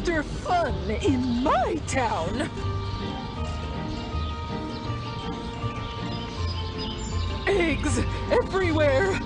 Mr. Fun in my town. Eggs everywhere.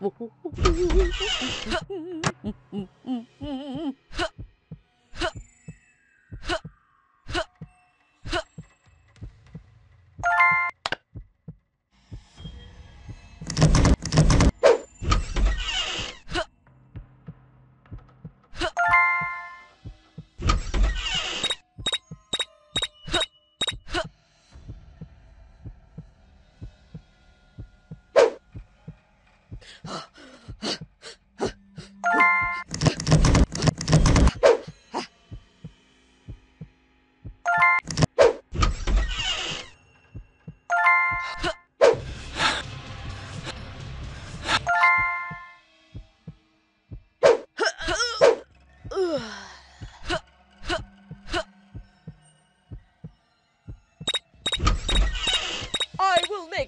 Will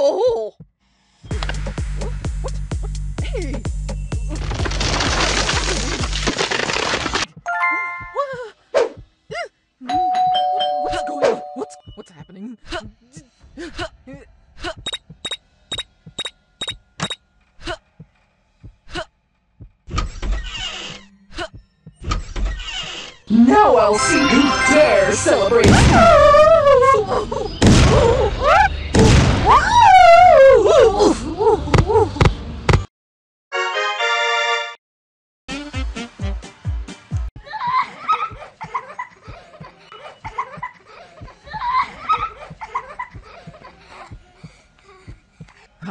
What's? What's what's happening? Now see you dare celebrate.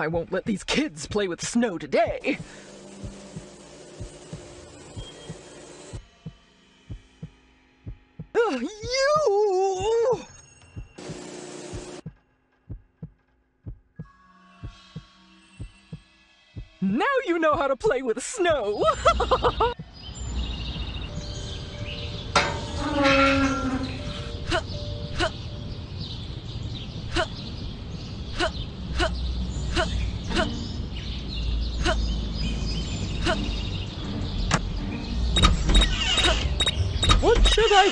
Won't let these kids play with snow today. Ugh, you! Now you know how to play with snow! What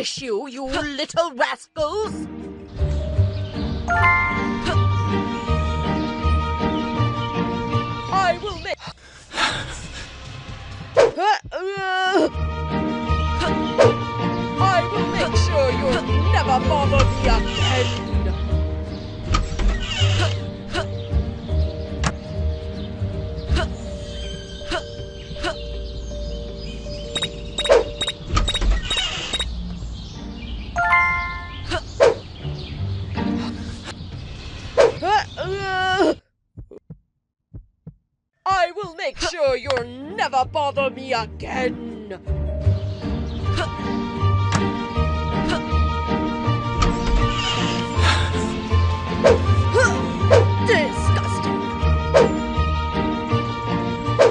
Punish you, you little rascals! I will make. I will make sure you'll never bother me again. Sure you'll never bother me again. Disgusting!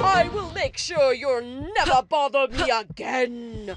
I will make sure you'll never bother me again.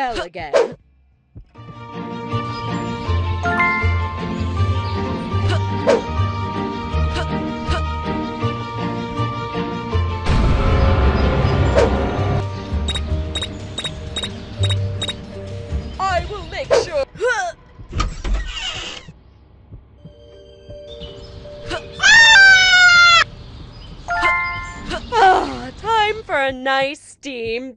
bell again. I will make sure. Ah, time for a nice steam.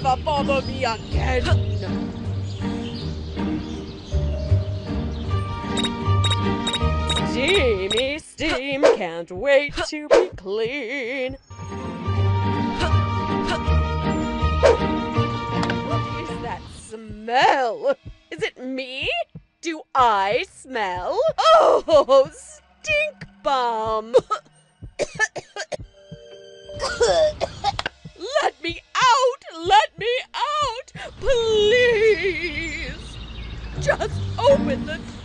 Never bother me again. Steamy steam, can't wait to be clean. What is that smell? Is it me? Do I smell? Oh, stink bomb! Please!